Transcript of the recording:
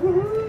Woohoo!